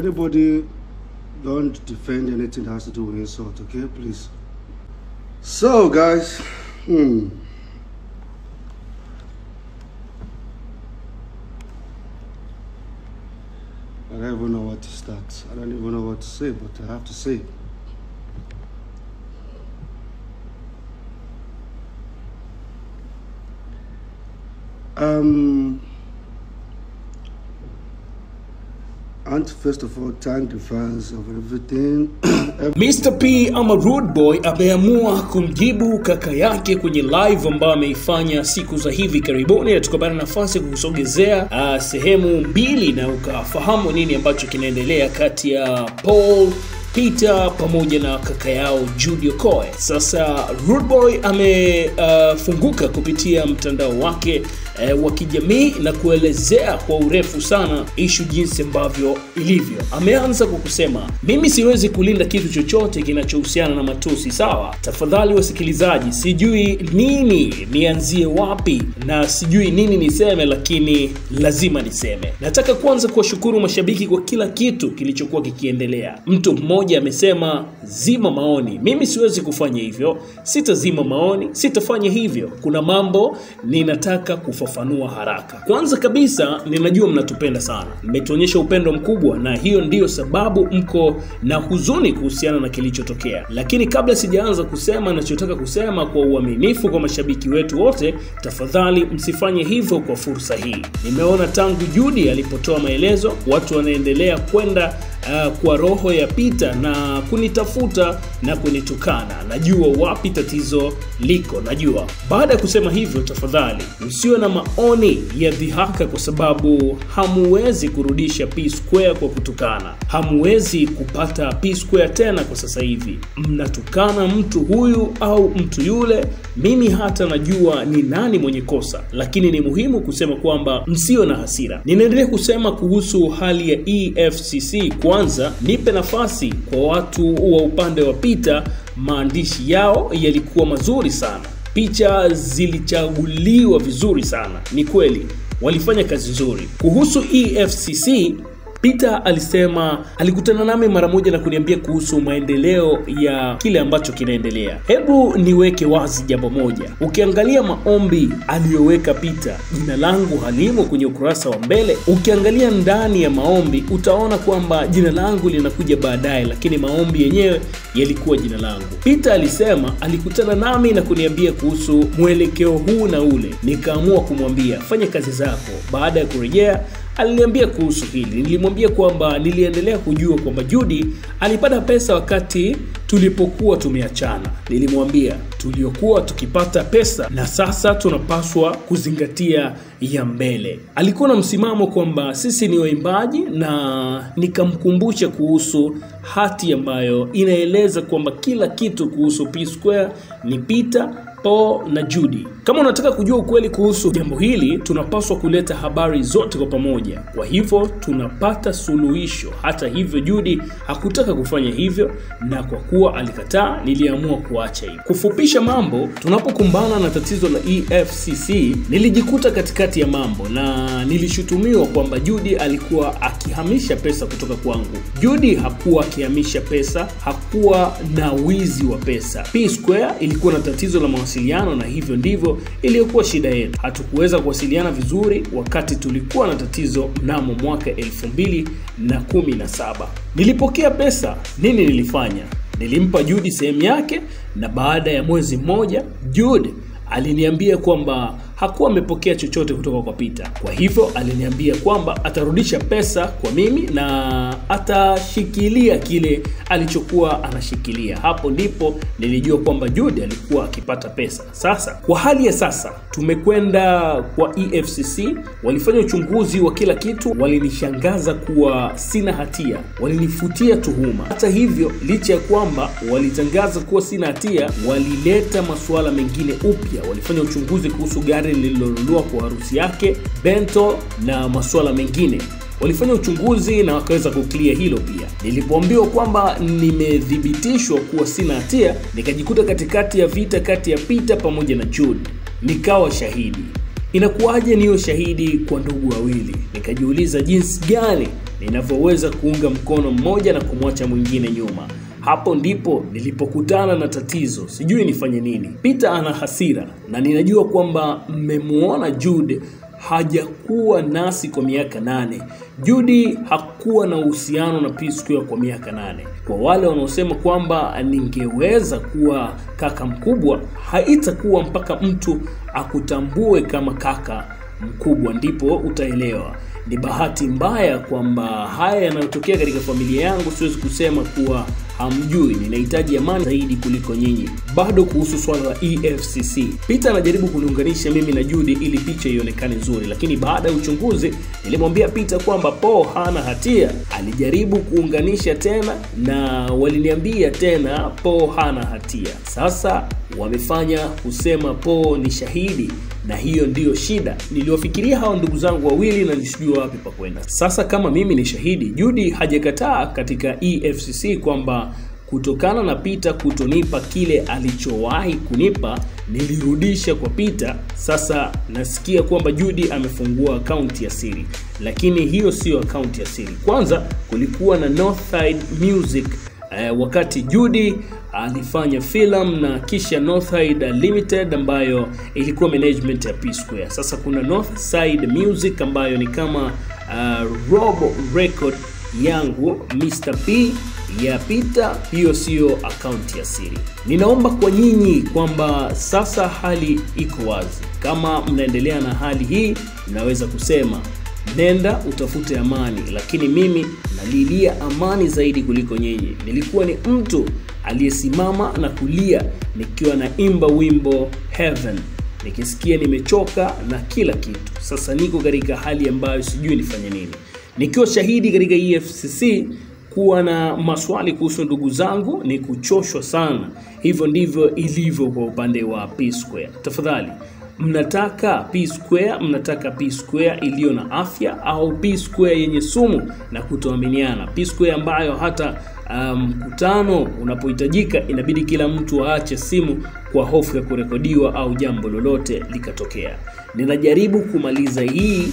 Anybody don't defend anything that has to do with insult, okay? Please. So, guys, hmm. I don't even know what to start. I don't even know what to say, but I have to say. Um, and first of all, thank the fans of everything. Mr. P ama Rude Boy ameamua kumjibu kaka yake kwenye live ambayo ameifanya siku za hivi karibuni, na tukapata nafasi kukusogezea uh, sehemu mbili na ukafahamu nini ambacho kinaendelea kati ya Paul Peter pamoja na kaka yao Judy Okoye. Sasa Rude Boy amefunguka kupitia mtandao wake eh, wa kijamii na kuelezea kwa urefu sana ishu jinsi ambavyo ilivyo. Ameanza kwa kusema, mimi siwezi kulinda kitu chochote kinachohusiana na matusi, sawa? Tafadhali wasikilizaji, sijui nini nianzie wapi na sijui nini niseme, lakini lazima niseme. Nataka kwanza kuwashukuru mashabiki kwa kila kitu kilichokuwa kikiendelea. Mtu mmoja amesema zima maoni. Mimi siwezi kufanya hivyo, sitazima maoni, sitafanya hivyo. Kuna mambo ninataka kufafanua haraka. Kwanza kabisa, ninajua mnatupenda sana, mmetuonyesha upendo mkubwa, na hiyo ndiyo sababu mko na huzuni kuhusiana na kilichotokea. Lakini kabla sijaanza kusema ninachotaka kusema kwa uaminifu kwa mashabiki wetu wote, tafadhali msifanye hivyo kwa fursa hii. Nimeona tangu Judy alipotoa maelezo, watu wanaendelea kwenda uh, kwa roho ya Pita na kunitafuta na kunitukana. Najua wapi tatizo liko, najua. Baada ya kusema hivyo, tafadhali msiwe na maoni ya dhihaka, kwa sababu hamuwezi kurudisha P square kwa kutukana. Hamuwezi kupata P square tena kwa sasa hivi. Mnatukana mtu huyu au mtu yule, mimi hata najua ni nani mwenye kosa, lakini ni muhimu kusema kwamba msiwe na hasira. Ninaendelea kusema kuhusu hali ya EFCC. Kwanza nipe nafasi kwa watu wa upande wa pita maandishi yao yalikuwa mazuri sana, picha zilichaguliwa vizuri sana. Ni kweli walifanya kazi nzuri. Kuhusu EFCC Peter alisema alikutana nami mara moja na kuniambia kuhusu maendeleo ya kile ambacho kinaendelea. Hebu niweke wazi jambo moja. Ukiangalia maombi aliyoweka Peter, jina langu halimo kwenye ukurasa wa mbele. Ukiangalia ndani ya maombi utaona kwamba jina langu linakuja baadaye, lakini maombi yenyewe yalikuwa jina langu. Peter alisema alikutana nami na kuniambia kuhusu mwelekeo huu na ule, nikaamua kumwambia fanya kazi zako. Baada ya kurejea aliniambia kuhusu hili. Nilimwambia kwamba niliendelea kujua kwamba Judi alipata pesa wakati tulipokuwa tumeachana. Nilimwambia tuliokuwa tukipata pesa na sasa tunapaswa kuzingatia ya mbele. Alikuwa na msimamo kwamba sisi ni waimbaji, na nikamkumbusha kuhusu hati ambayo inaeleza kwamba kila kitu kuhusu P Square ni Peter Paul na Judy. Kama unataka kujua ukweli kuhusu jambo hili, tunapaswa kuleta habari zote kwa pamoja. Kwa hivyo tunapata suluhisho. Hata hivyo, Judy hakutaka kufanya hivyo, na kwa kuwa alikataa, niliamua kuacha hivyo. Kufupisha mambo, tunapokumbana na tatizo la EFCC, nilijikuta katikati ya mambo na nilishutumiwa kwamba Judy alikuwa akihamisha pesa kutoka kwangu. Judy hakuwa akihamisha pesa, hakuwa na wizi wa pesa. P Square ilikuwa na tatizo la mawasiliano na hivyo ndivyo iliyokuwa shida yetu. Hatukuweza kuwasiliana vizuri wakati tulikuwa na tatizo mnamo mwaka elfu mbili na kumi na saba. Nilipokea pesa, nini nilifanya? Nilimpa Jude sehemu yake, na baada ya mwezi mmoja Jude aliniambia kwamba hakuwa amepokea chochote kutoka kwa Peter. Kwa hivyo aliniambia kwamba atarudisha pesa kwa mimi na atashikilia kile alichokuwa anashikilia. Hapo ndipo nilijua kwamba Jude alikuwa akipata pesa. Sasa kwa hali ya sasa, tumekwenda kwa EFCC, walifanya uchunguzi wa kila kitu, walinishangaza kuwa sina hatia, walinifutia tuhuma. Hata hivyo, licha ya kwamba walitangaza kuwa sina hatia, walileta masuala mengine upya. Walifanya uchunguzi kuhusu gari lililonunua kwa harusi yake, bento na masuala mengine. Walifanya uchunguzi na wakaweza kuklia hilo pia. Nilipoambiwa kwamba nimethibitishwa kuwa sina hatia, nikajikuta katikati ya vita kati ya Peter pamoja na Jude, nikawa shahidi. Inakuwaje niyo shahidi kwa ndugu wawili? Nikajiuliza jinsi gani ninavyoweza kuunga mkono mmoja na kumwacha mwingine nyuma. Hapo ndipo nilipokutana na tatizo, sijui nifanye nini. Peter ana hasira na ninajua kwamba mmemwona Jude hajakuwa nasi kwa miaka nane. Judy hakuwa na uhusiano na P Square kwa miaka nane. Kwa wale wanaosema kwamba ningeweza kuwa kaka mkubwa, haitakuwa mpaka mtu akutambue kama kaka mkubwa ndipo utaelewa. Ni bahati mbaya kwamba haya yanayotokea katika familia yangu, siwezi kusema kuwa hamjui. Ninahitaji amani zaidi kuliko nyinyi. Bado kuhusu swala la EFCC, Peter anajaribu kuniunganisha mimi na Judy ili picha ionekane nzuri, lakini baada ya uchunguzi nilimwambia Peter kwamba Paul hana hatia. Alijaribu kuunganisha tena na waliniambia tena Paul hana hatia. Sasa wamefanya kusema Paul ni shahidi na hiyo ndiyo shida. Niliwafikiria hawa ndugu zangu wawili na nisijua wapi pa kwenda. Sasa kama mimi ni shahidi, Judi hajakataa katika EFCC kwamba kutokana na Pita kutonipa kile alichowahi kunipa nilirudisha kwa Pita. Sasa nasikia kwamba Judi amefungua akaunti ya siri, lakini hiyo siyo akaunti ya siri. Kwanza kulikuwa na Northside Music eh, wakati Judy alifanya film na kisha Northside Limited ambayo ilikuwa management ya P Square. Sasa kuna Northside Music ambayo ni kama uh, Robo Record yangu Mr P ya Peter, hiyo siyo akaunti ya siri. Ninaomba kwa nyinyi kwamba sasa hali iko wazi. Kama mnaendelea na hali hii, mnaweza kusema nenda utafute amani, lakini mimi nalilia amani zaidi kuliko nyinyi. Nilikuwa ni mtu aliyesimama na kulia nikiwa naimba wimbo Heaven nikisikia nimechoka na kila kitu. Sasa niko katika hali ambayo sijui nifanye nini, nikiwa shahidi katika EFCC kuwa na maswali kuhusu ndugu zangu ni kuchoshwa sana. Hivyo ndivyo ilivyo kwa upande wa P Square. Tafadhali mnataka P Square, mnataka P Square iliyo na afya au P Square yenye sumu na kutoaminiana? P Square ambayo hata mkutano um, unapohitajika inabidi kila mtu aache simu kwa hofu ya kurekodiwa au jambo lolote likatokea. Ninajaribu kumaliza hii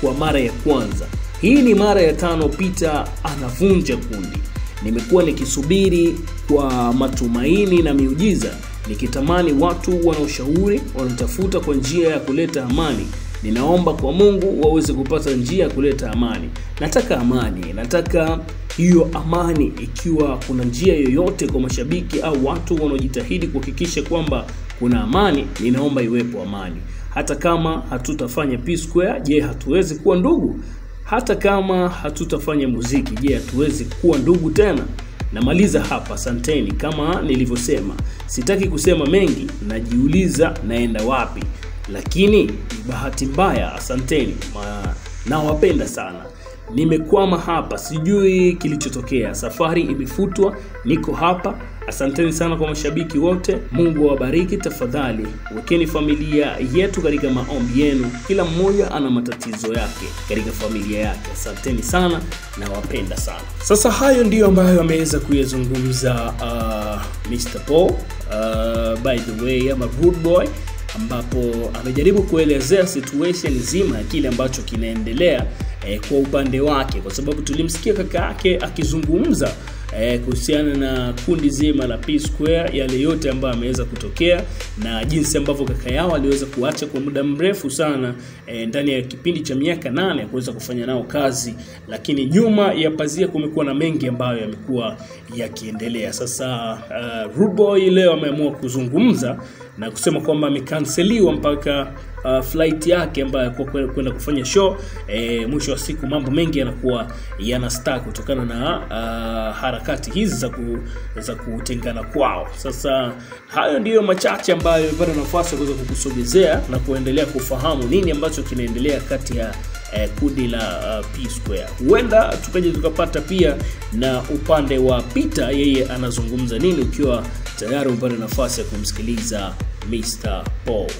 kwa mara ya kwanza. Hii ni mara ya tano Peter anavunja kundi. Nimekuwa nikisubiri kwa matumaini na miujiza, nikitamani watu wanaoshauri wanatafuta kwa njia ya kuleta amani. Ninaomba kwa Mungu waweze kupata njia ya kuleta amani. Nataka amani, nataka hiyo amani. Ikiwa kuna njia yoyote kwa mashabiki au watu wanaojitahidi kuhakikisha kwamba kuna amani, ninaomba iwepo amani. Hata kama hatutafanya P Square, je, hatuwezi kuwa ndugu? Hata kama hatutafanya muziki, je, hatuwezi kuwa ndugu tena? Namaliza hapa, santeni. Kama nilivyosema, sitaki kusema mengi, najiuliza naenda wapi, lakini ni bahati mbaya. Asanteni, nawapenda sana. Nimekwama hapa, sijui kilichotokea. Safari imefutwa, niko hapa. Asanteni sana kwa mashabiki wote, Mungu awabariki. Tafadhali wekeni familia yetu katika maombi yenu. Kila mmoja ana matatizo yake katika familia yake. Asanteni sana, nawapenda sana. Sasa hayo ndiyo ambayo ameweza kuyazungumza uh, Mr Paul uh, by the way ama Rude Boy ambapo amejaribu kuelezea situation nzima ya kile ambacho kinaendelea eh, kwa upande wake, kwa sababu tulimsikia kaka yake akizungumza eh, kuhusiana na kundi zima la P Square, yale yote ambayo ameweza kutokea na jinsi ambavyo kaka yao aliweza kuacha kwa muda mrefu sana eh, ndani ya kipindi cha miaka nane ya kuweza kufanya nao kazi, lakini nyuma ya pazia kumekuwa na mengi ambayo yamekuwa yakiendelea. Sasa uh, Rude Boy leo ameamua kuzungumza na kusema kwamba amekanseliwa mpaka uh, flight yake ambayo alikuwa kwenda kufanya show e, mwisho wa siku mambo mengi yanakuwa yanastaa kutokana na uh, harakati hizi za, ku, za kutengana kwao. Sasa hayo ndiyo machache ambayo imepata nafasi ya kuweza kukusogezea na kuendelea kufahamu nini ambacho kinaendelea kati ya eh, kundi la uh, P Square. Huenda tukaje tukapata pia na upande wa Peter, yeye anazungumza nini, ukiwa tayari umepata nafasi ya kumsikiliza Mr Paul.